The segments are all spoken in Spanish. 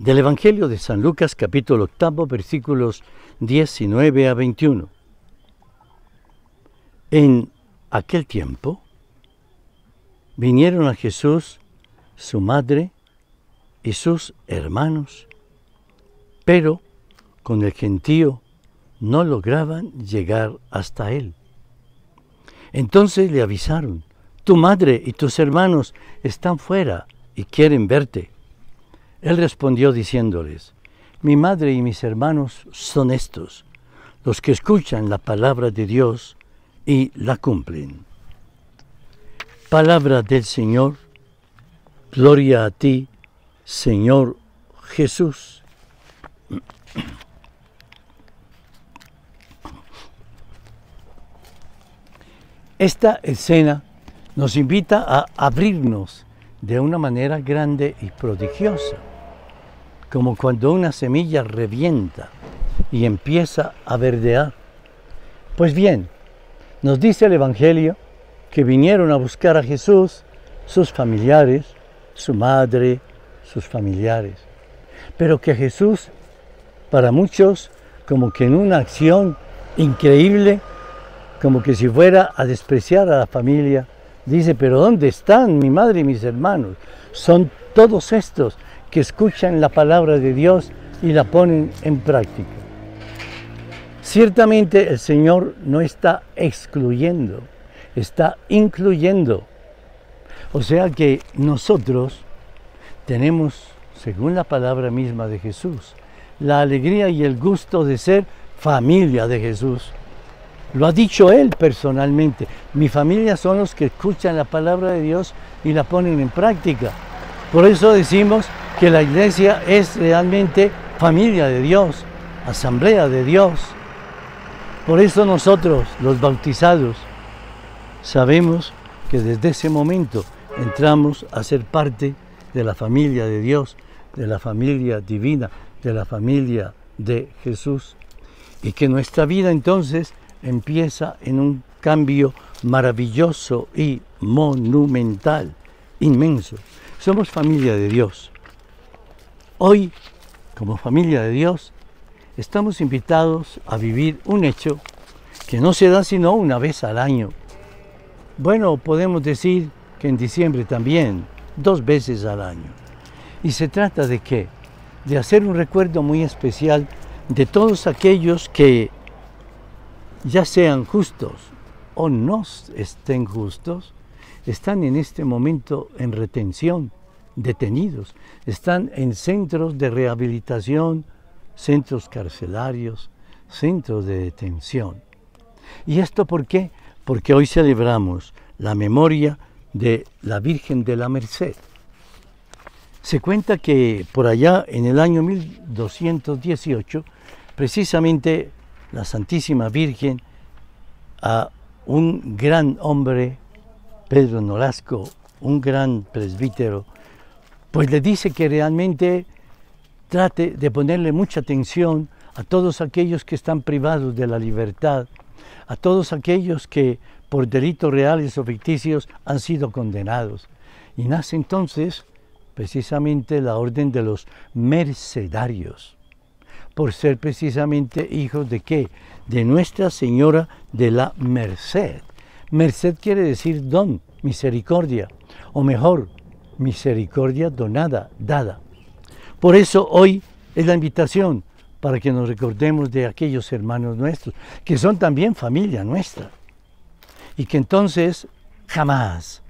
Del Evangelio de San Lucas capítulo octavo versículos 19 a 21. En aquel tiempo vinieron a Jesús su madre y sus hermanos, pero con el gentío no lograban llegar hasta él. Entonces le avisaron, tu madre y tus hermanos están fuera y quieren verte. Él respondió diciéndoles, mi madre y mis hermanos son estos, los que escuchan la palabra de Dios y la cumplen. Palabra del Señor, gloria a ti, Señor Jesús. Esta escena nos invita a abrirnos de una manera grande y prodigiosa, como cuando una semilla revienta y empieza a verdear. Pues bien, nos dice el Evangelio que vinieron a buscar a Jesús sus familiares, su madre, sus familiares, pero que Jesús, para muchos, como que en una acción increíble, como que si fuera a despreciar a la familia, dice, pero ¿dónde están mi madre y mis hermanos? Son todos estos que escuchan la palabra de Dios y la ponen en práctica. Ciertamente el Señor no está excluyendo, está incluyendo. O sea que nosotros tenemos, según la palabra misma de Jesús, la alegría y el gusto de ser familia de Jesús. Lo ha dicho él personalmente. Mi familia son los que escuchan la palabra de Dios y la ponen en práctica. Por eso decimos que la iglesia es realmente familia de Dios, asamblea de Dios. Por eso nosotros, los bautizados, sabemos que desde ese momento entramos a ser parte de la familia de Dios, de la familia divina, de la familia de Jesús. Y que nuestra vida entonces empieza en un cambio maravilloso y monumental, inmenso. Somos familia de Dios. Hoy, como familia de Dios, estamos invitados a vivir un hecho que no se da sino una vez al año. Bueno, podemos decir que en diciembre también, dos veces al año. Y se trata de qué? De hacer un recuerdo muy especial de todos aquellos que ya sean justos o no estén justos, están en este momento en retención, detenidos, están en centros de rehabilitación, centros carcelarios, centros de detención. ¿Y esto por qué? Porque hoy celebramos la memoria de la Virgen de la Merced. Se cuenta que por allá en el año 1218, precisamente la Santísima Virgen a un gran hombre, Pedro Nolasco, un gran presbítero, pues le dice que realmente trate de ponerle mucha atención a todos aquellos que están privados de la libertad, a todos aquellos que por delitos reales o ficticios han sido condenados. Y nace entonces precisamente la orden de los mercedarios por ser precisamente hijos de qué? De Nuestra Señora de la Merced. Merced quiere decir don, misericordia, o mejor, misericordia donada, dada. Por eso hoy es la invitación para que nos recordemos de aquellos hermanos nuestros, que son también familia nuestra. Y que entonces jamás,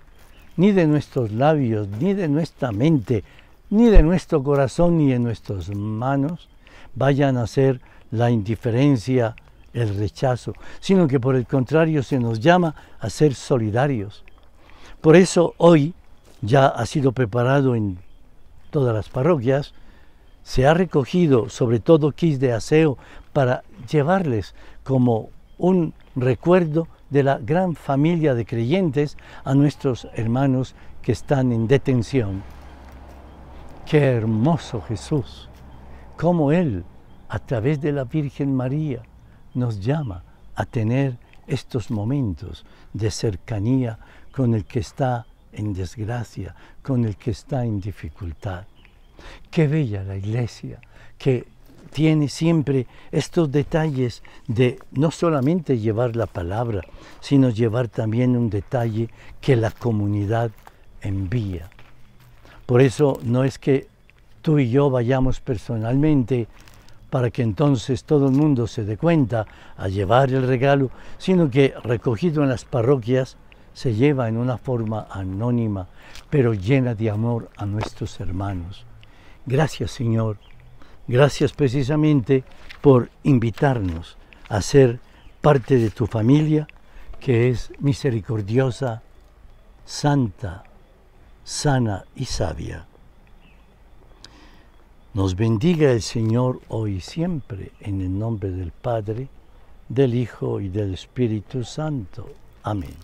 ni de nuestros labios, ni de nuestra mente, ni de nuestro corazón, ni de nuestras manos, vayan a ser la indiferencia, el rechazo, sino que por el contrario se nos llama a ser solidarios. Por eso hoy ya ha sido preparado en todas las parroquias, se ha recogido sobre todo kits de aseo para llevarles como un recuerdo de la gran familia de creyentes a nuestros hermanos que están en detención. Qué hermoso Jesús cómo Él, a través de la Virgen María, nos llama a tener estos momentos de cercanía con el que está en desgracia, con el que está en dificultad. Qué bella la iglesia, que tiene siempre estos detalles de no solamente llevar la palabra, sino llevar también un detalle que la comunidad envía. Por eso no es que tú y yo vayamos personalmente para que entonces todo el mundo se dé cuenta a llevar el regalo, sino que recogido en las parroquias se lleva en una forma anónima, pero llena de amor a nuestros hermanos. Gracias Señor, gracias precisamente por invitarnos a ser parte de tu familia, que es misericordiosa, santa, sana y sabia. Nos bendiga el Señor hoy y siempre, en el nombre del Padre, del Hijo y del Espíritu Santo. Amén.